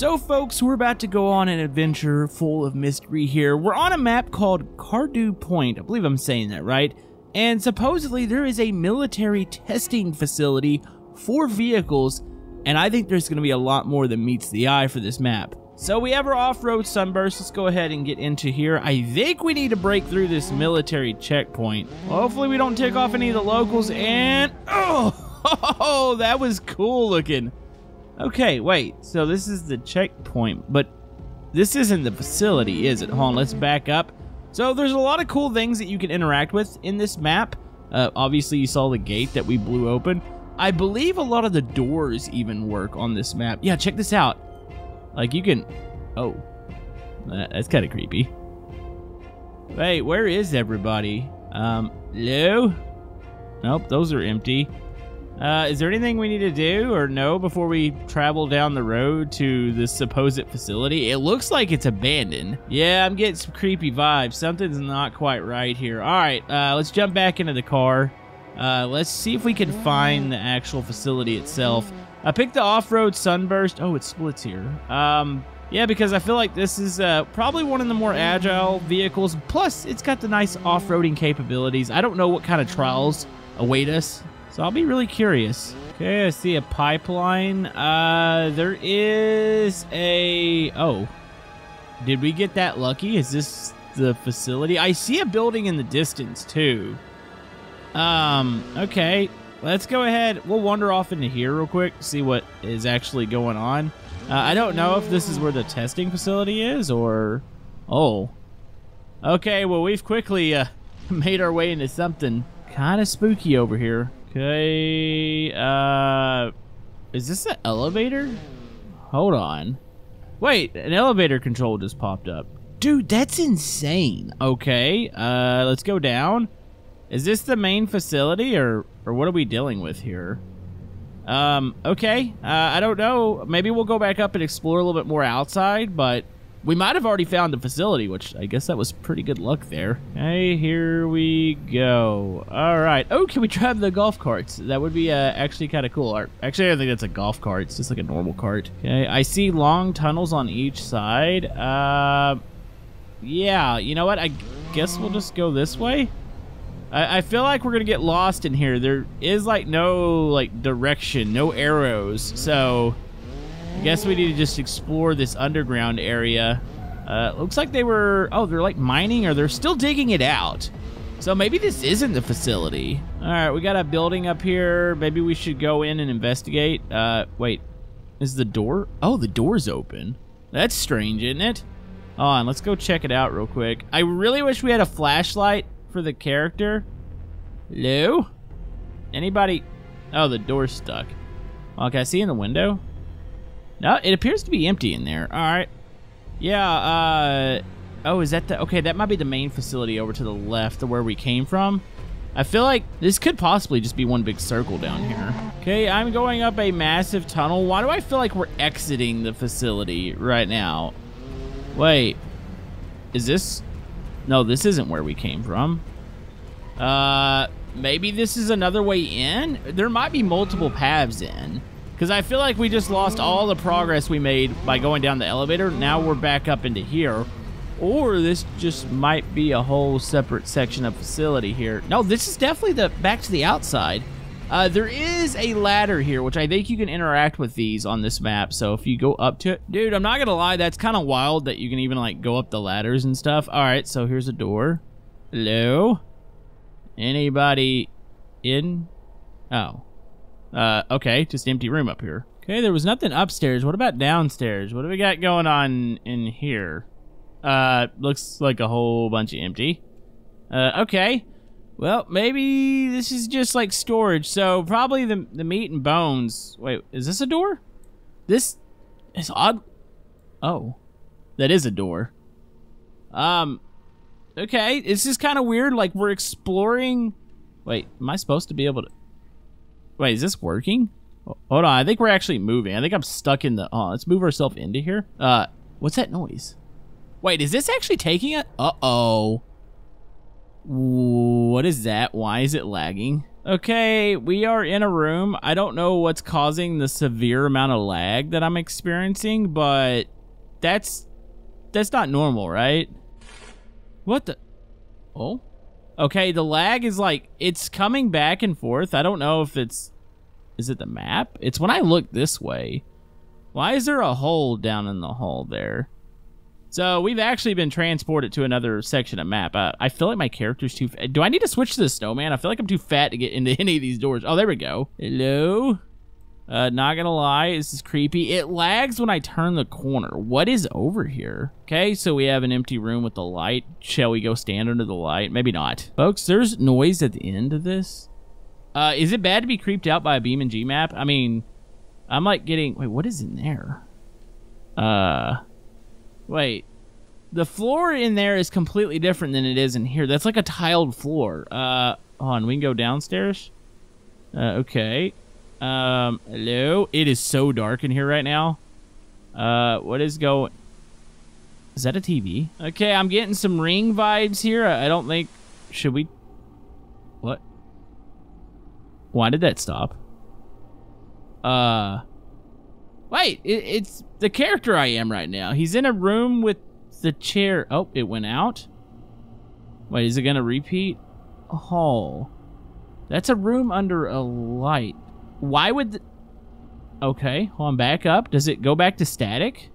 So folks, we're about to go on an adventure full of mystery here. We're on a map called Kardu Point. I believe I'm saying that right. And supposedly there is a military testing facility for vehicles, and I think there's going to be a lot more than meets the eye for this map. So we have our off-road sunburst. Let's go ahead and get into here. I think we need to break through this military checkpoint. Hopefully we don't take off any of the locals and... Oh, Oh, that was cool looking. Okay, wait. So this is the checkpoint, but this isn't the facility, is it? Hold on, let's back up. So there's a lot of cool things that you can interact with in this map. Uh, obviously, you saw the gate that we blew open. I believe a lot of the doors even work on this map. Yeah, check this out. Like, you can... Oh. That's kind of creepy. Wait, where is everybody? Um, hello? Nope, those are empty. Uh, is there anything we need to do or know before we travel down the road to this supposed facility? It looks like it's abandoned. Yeah, I'm getting some creepy vibes. Something's not quite right here. All right, uh, let's jump back into the car. Uh, let's see if we can find the actual facility itself. I picked the off-road Sunburst. Oh, it splits here. Um, yeah, because I feel like this is uh, probably one of the more agile vehicles. Plus, it's got the nice off-roading capabilities. I don't know what kind of trials await us so I'll be really curious. Okay, I see a pipeline. Uh, there is a... Oh. Did we get that lucky? Is this the facility? I see a building in the distance, too. Um, okay. Let's go ahead. We'll wander off into here real quick, see what is actually going on. Uh, I don't know if this is where the testing facility is, or... Oh. Okay, well, we've quickly uh, made our way into something kind of spooky over here. Okay, uh, is this an elevator? Hold on. Wait, an elevator control just popped up. Dude, that's insane. Okay, uh, let's go down. Is this the main facility, or, or what are we dealing with here? Um, okay, uh, I don't know. Maybe we'll go back up and explore a little bit more outside, but we might have already found the facility, which I guess that was pretty good luck there. Okay, here we go. All right. Oh, can we drive the golf carts? That would be uh, actually kind of cool. Actually, I don't think that's a golf cart. It's just like a normal cart. Okay, I see long tunnels on each side. Uh, yeah, you know what? I guess we'll just go this way. I, I feel like we're gonna get lost in here. There is like no like direction, no arrows, so I guess we need to just explore this underground area. Uh, looks like they were, oh, they're like mining or they're still digging it out. So maybe this isn't the facility. All right, we got a building up here. Maybe we should go in and investigate. Uh, wait, is the door? Oh, the door's open. That's strange, isn't it? Hold on, let's go check it out real quick. I really wish we had a flashlight for the character. Hello? Anybody? Oh, the door's stuck. Okay, I see in the window. No, it appears to be empty in there. All right. Yeah, uh... Oh, is that the... Okay, that might be the main facility over to the left of where we came from. I feel like this could possibly just be one big circle down here. Okay, I'm going up a massive tunnel. Why do I feel like we're exiting the facility right now? Wait. Is this... No, this isn't where we came from. Uh, maybe this is another way in? There might be multiple paths in. Because I feel like we just lost all the progress we made by going down the elevator. Now we're back up into here. Or this just might be a whole separate section of facility here. No, this is definitely the back to the outside. Uh, there is a ladder here, which I think you can interact with these on this map. So if you go up to it, dude, I'm not gonna lie, that's kind of wild that you can even like go up the ladders and stuff. All right, so here's a door. Hello? Anybody in? Oh, uh, okay, just empty room up here. Okay, there was nothing upstairs. What about downstairs? What do we got going on in here? Uh, looks like a whole bunch of empty. Uh, okay. Well, maybe this is just like storage. So probably the the meat and bones. Wait, is this a door? This is odd. Oh, that is a door. Um, okay. This is kind of weird. Like we're exploring. Wait, am I supposed to be able to? Wait, is this working? Hold on, I think we're actually moving. I think I'm stuck in the... Oh, let's move ourselves into here. Uh, what's that noise? Wait, is this actually taking it? Uh-oh. What is that? Why is it lagging? Okay, we are in a room. I don't know what's causing the severe amount of lag that I'm experiencing, but that's that's not normal, right? What the Oh? Okay, the lag is like it's coming back and forth. I don't know if it's is it the map? It's when I look this way. Why is there a hole down in the hole there? So we've actually been transported to another section of map. Uh, I feel like my character's too. Do I need to switch to the snowman? I feel like I'm too fat to get into any of these doors. Oh, there we go. Hello. Uh, not gonna lie, this is creepy. It lags when I turn the corner. What is over here? Okay, so we have an empty room with the light. Shall we go stand under the light? Maybe not. Folks, there's noise at the end of this. Uh, is it bad to be creeped out by a BeamNG map? I mean, I'm like getting... Wait, what is in there? Uh... Wait. The floor in there is completely different than it is in here. That's like a tiled floor. Uh, on. We can go downstairs? Uh, okay. Um, hello? It is so dark in here right now. Uh, what is going... Is that a TV? Okay, I'm getting some ring vibes here. I don't think... Should we... What? Why did that stop? Uh... Wait, it, it's the character I am right now. He's in a room with the chair. Oh, it went out. Wait, is it gonna repeat? Oh, that's a room under a light. Why would? The... Okay, hold on. Back up. Does it go back to static?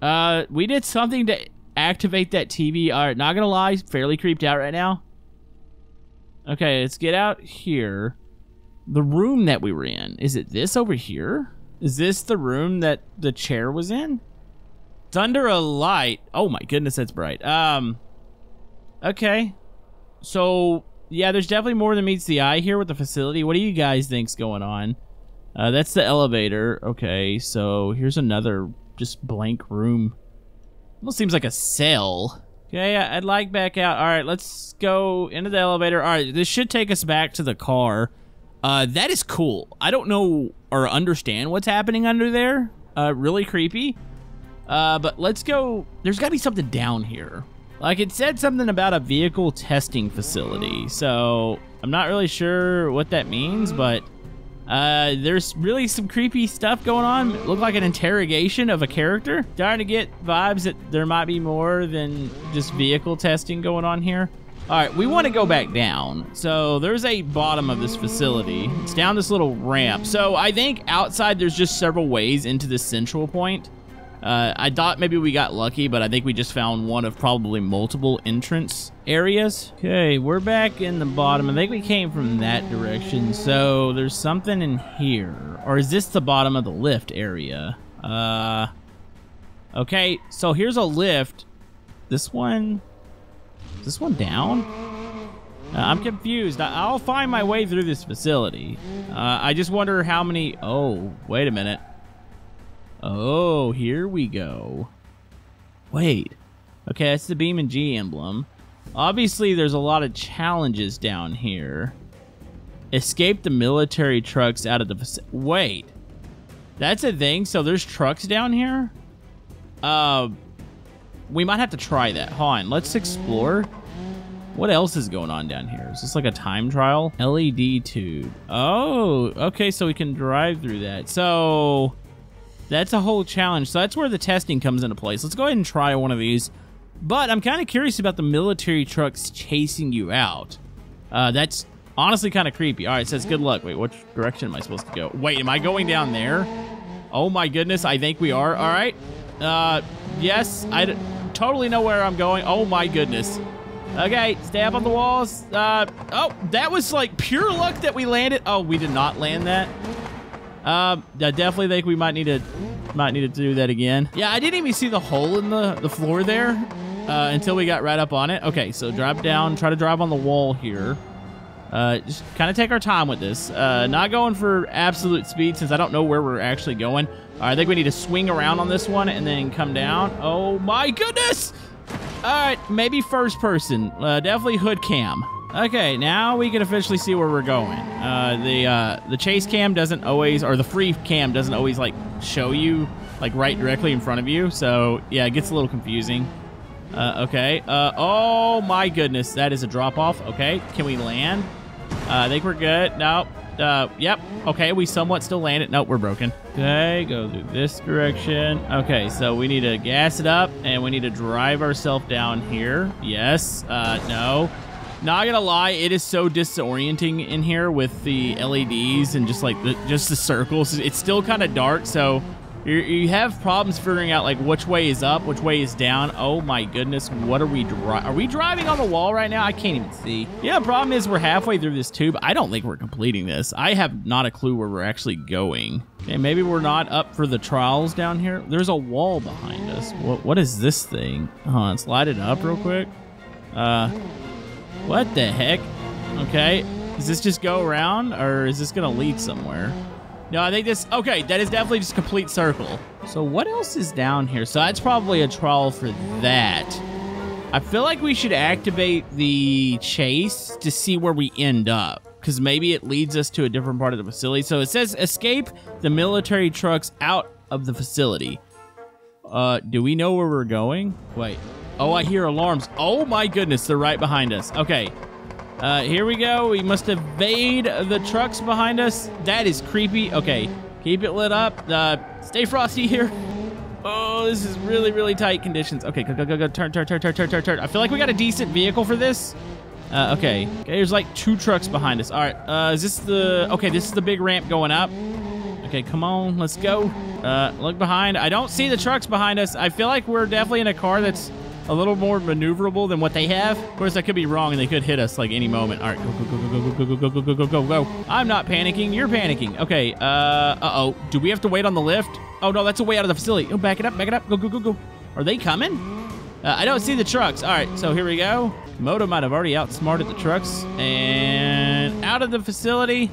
Uh, we did something to activate that TV. All right, not gonna lie, fairly creeped out right now. Okay, let's get out here. The room that we were in. Is it this over here? Is this the room that the chair was in? It's under a light. Oh my goodness, that's bright. Um, okay. So, yeah, there's definitely more than meets the eye here with the facility. What do you guys think's going on? Uh, that's the elevator. Okay, so here's another just blank room. Almost seems like a cell. Okay, I'd like back out. All right, let's go into the elevator. All right, this should take us back to the car. Uh, that is cool. I don't know or understand what's happening under there. Uh, really creepy. Uh, but let's go. There's got to be something down here. Like it said something about a vehicle testing facility. So I'm not really sure what that means, but uh, there's really some creepy stuff going on. It looked like an interrogation of a character. Starting to get vibes that there might be more than just vehicle testing going on here. All right, we want to go back down. So there's a bottom of this facility. It's down this little ramp. So I think outside there's just several ways into the central point. Uh, I thought maybe we got lucky, but I think we just found one of probably multiple entrance areas. Okay, we're back in the bottom. I think we came from that direction. So there's something in here. Or is this the bottom of the lift area? Uh, okay, so here's a lift. This one is this one down? Uh, I'm confused. I will find my way through this facility. Uh, I just wonder how many... Oh, wait a minute. Oh, here we go. Wait. Okay, that's the BeamNG emblem. Obviously, there's a lot of challenges down here. Escape the military trucks out of the. Wait. That's a thing? So there's trucks down here? Uh, we might have to try that. Hold on, let's explore. What else is going on down here? Is this like a time trial? LED tube. Oh, okay, so we can drive through that. So that's a whole challenge. So that's where the testing comes into place. Let's go ahead and try one of these. But I'm kind of curious about the military trucks chasing you out. Uh, that's honestly kind of creepy. All right, says good luck. Wait, which direction am I supposed to go? Wait, am I going down there? Oh my goodness, I think we are. All right. Uh, yes, I totally know where I'm going. Oh my goodness. Okay, stay up on the walls. Uh, oh, that was like pure luck that we landed. Oh, we did not land that. Um, I definitely think we might need to might need to do that again. Yeah, I didn't even see the hole in the the floor there uh, until we got right up on it. Okay, so drive down, try to drive on the wall here. Uh, just kind of take our time with this. Uh, not going for absolute speed since I don't know where we're actually going. I think we need to swing around on this one and then come down. Oh my goodness! All right, maybe first person. Uh, definitely hood cam. Okay, now we can officially see where we're going. Uh, the uh, the chase cam doesn't always, or the free cam doesn't always like show you like right directly in front of you. So yeah, it gets a little confusing. Uh, okay. Uh, oh my goodness, that is a drop off. Okay, can we land? Uh, I think we're good. Nope. Uh, yep. Okay, we somewhat still landed. Nope, we're broken. Okay, go through this direction. Okay, so we need to gas it up, and we need to drive ourselves down here. Yes. Uh, no. Not gonna lie, it is so disorienting in here with the LEDs and just like the, just the circles. It's still kind of dark, so you have problems figuring out like which way is up, which way is down. Oh my goodness, what are we driving? Are we driving on the wall right now? I can't even see. Yeah, the problem is we're halfway through this tube. I don't think we're completing this. I have not a clue where we're actually going. Okay, maybe we're not up for the trials down here. There's a wall behind us. What what is this thing? Oh, let's light it up real quick. Uh, what the heck? Okay, does this just go around or is this gonna lead somewhere? No, I think this, okay, that is definitely just complete circle. So what else is down here? So that's probably a trial for that. I feel like we should activate the chase to see where we end up. Because maybe it leads us to a different part of the facility. So it says escape the military trucks out of the facility. Uh, do we know where we're going? Wait. Oh, I hear alarms. Oh my goodness, they're right behind us. Okay, uh, here we go. We must evade the trucks behind us. That is creepy. Okay, keep it lit up. Uh, stay frosty here. Oh, this is really, really tight conditions. Okay, go, go, go, go. Turn, turn, turn, turn, turn, turn, turn. I feel like we got a decent vehicle for this. Uh, okay. okay, there's like two trucks behind us. All right, uh, is this the... Okay, this is the big ramp going up. Okay, come on, let's go. Uh, look behind. I don't see the trucks behind us. I feel like we're definitely in a car that's a little more maneuverable than what they have. Of course, I could be wrong and they could hit us like any moment. All right, go, go, go, go, go, go, go, go, go, go, go, go. I'm not panicking. You're panicking. Okay, uh, uh-oh. Do we have to wait on the lift? Oh, no, that's a way out of the facility. Oh, back it up, back it up. Go, go, go, go. Are they coming? Uh, I don't see the trucks. All right, so here we go. Moto might have already outsmarted the trucks. And out of the facility.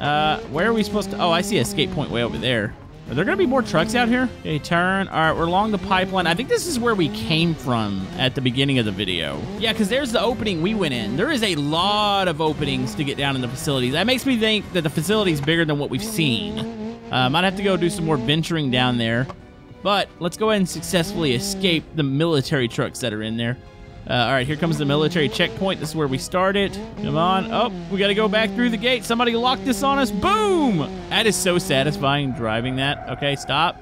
Uh, where are we supposed to? Oh, I see a escape point way over there. Are there going to be more trucks out here? Okay, turn. All right, we're along the pipeline. I think this is where we came from at the beginning of the video. Yeah, because there's the opening we went in. There is a lot of openings to get down in the facilities. That makes me think that the facility is bigger than what we've seen. Uh, might have to go do some more venturing down there. But let's go ahead and successfully escape the military trucks that are in there. Uh, all right, here comes the military checkpoint. This is where we started. Come on. Oh, we got to go back through the gate. Somebody locked this on us. Boom! That is so satisfying driving that. Okay, stop.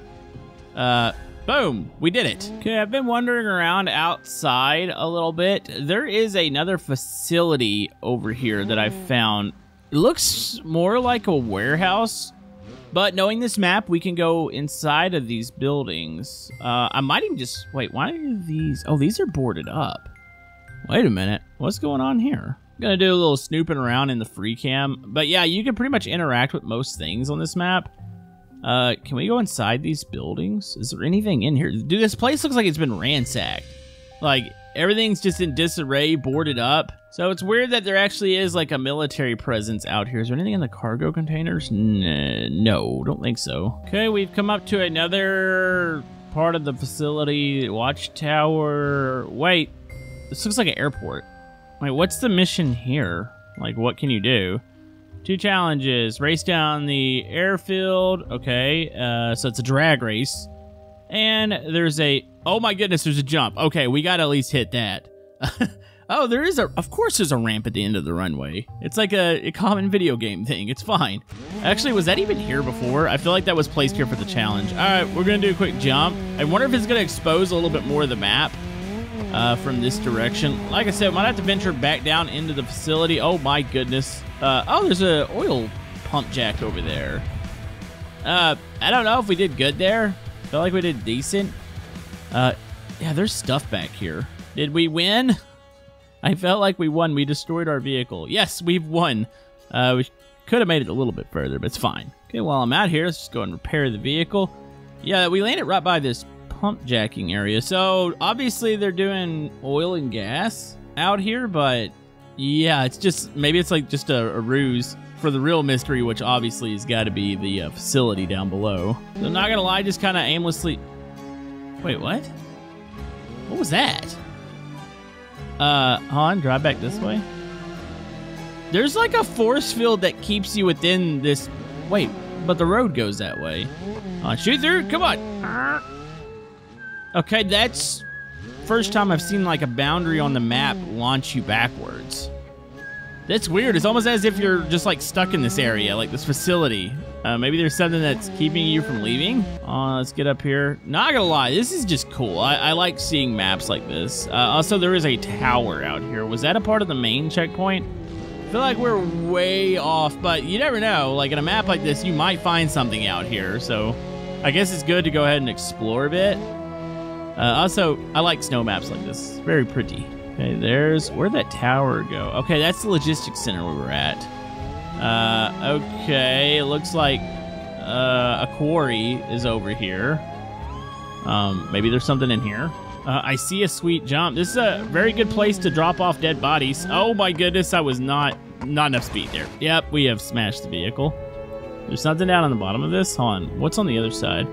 Uh, boom. We did it. Okay, I've been wandering around outside a little bit. There is another facility over here that I found. It looks more like a warehouse. But knowing this map, we can go inside of these buildings. Uh, I might even just... Wait, why are these... Oh, these are boarded up. Wait a minute. What's going on here? I'm gonna do a little snooping around in the free cam. But yeah, you can pretty much interact with most things on this map. Uh, can we go inside these buildings? Is there anything in here? Dude, this place looks like it's been ransacked. Like, everything's just in disarray, boarded up. So it's weird that there actually is like a military presence out here. Is there anything in the cargo containers? N no, don't think so. Okay, we've come up to another part of the facility. Watchtower. Wait, this looks like an airport. Wait, what's the mission here? Like, what can you do? Two challenges. Race down the airfield. Okay, uh, so it's a drag race. And there's a... Oh my goodness, there's a jump. Okay, we gotta at least hit that. oh, there is a... Of course there's a ramp at the end of the runway. It's like a, a common video game thing. It's fine. Actually, was that even here before? I feel like that was placed here for the challenge. All right, we're gonna do a quick jump. I wonder if it's gonna expose a little bit more of the map uh, from this direction. Like I said, might have to venture back down into the facility. Oh my goodness. Uh, oh, there's a oil pump jack over there. Uh, I don't know if we did good there. Felt like we did decent. Uh, yeah, there's stuff back here. Did we win? I felt like we won. We destroyed our vehicle. Yes, we've won. Uh, we could have made it a little bit further, but it's fine. Okay, while I'm out here, let's just go and repair the vehicle. Yeah, we landed right by this pump jacking area. So obviously they're doing oil and gas out here, but yeah, it's just maybe it's like just a, a ruse for the real mystery, which obviously has got to be the uh, facility down below. So I'm not gonna lie, just kind of aimlessly. Wait, what? What was that? Uh, Han, drive back this way. There's like a force field that keeps you within this. Wait, but the road goes that way. Uh, shoot through. Come on. Okay, that's first time I've seen like a boundary on the map launch you backwards. That's weird. It's almost as if you're just like stuck in this area, like this facility. Uh, maybe there's something that's keeping you from leaving. Uh, let's get up here. Not gonna lie, this is just cool. I, I like seeing maps like this. Uh, also, there is a tower out here. Was that a part of the main checkpoint? I feel like we're way off, but you never know. Like in a map like this, you might find something out here. So I guess it's good to go ahead and explore a bit. Uh, also, I like snow maps like this. Very pretty. Okay, there's where'd that tower go? Okay, that's the logistics center we were at. Uh, okay, it looks like uh, a quarry is over here. Um, maybe there's something in here. Uh, I see a sweet jump. This is a very good place to drop off dead bodies. Oh my goodness, I was not not enough speed there. Yep, we have smashed the vehicle. There's something down on the bottom of this. Hold on, what's on the other side?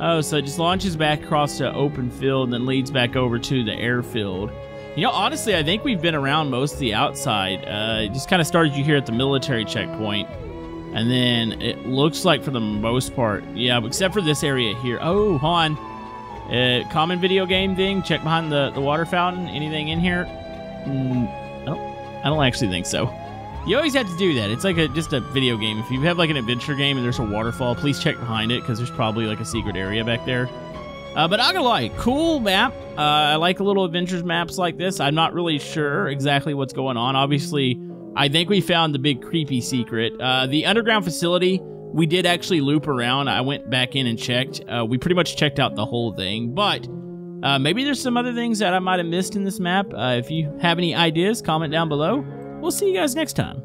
Oh, so it just launches back across the open field and then leads back over to the airfield. You know, honestly, I think we've been around most of the outside. Uh, it just kind of started you here at the military checkpoint. And then it looks like for the most part, yeah, except for this area here. Oh, on. Uh, common video game thing. Check behind the, the water fountain. Anything in here? Mm, I, don't, I don't actually think so. You always have to do that. It's like a just a video game. If you have like an adventure game and there's a waterfall, please check behind it because there's probably like a secret area back there. Uh, but not gonna lie, cool map. Uh, I like little adventures maps like this. I'm not really sure exactly what's going on. Obviously, I think we found the big creepy secret. Uh, the underground facility, we did actually loop around. I went back in and checked. Uh, we pretty much checked out the whole thing, but uh, maybe there's some other things that I might have missed in this map. Uh, if you have any ideas, comment down below. We'll see you guys next time.